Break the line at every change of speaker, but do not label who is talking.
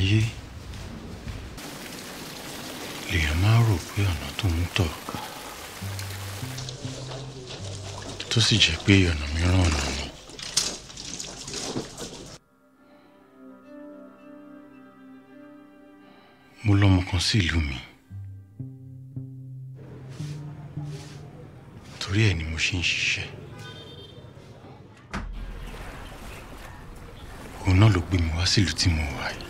ayé lèèyàn máa rò pé ọ̀nà tó ń tọ̀ tó sì jẹ́ pé ọ̀nà mìíràn ọ̀nà ni. mo lọ́mọ kan sí ìlú mi torí ẹ̀ ni mo ṣe ń ṣiṣẹ́ òun náà ló gbé mi wá sílùú tí mo wà yìí.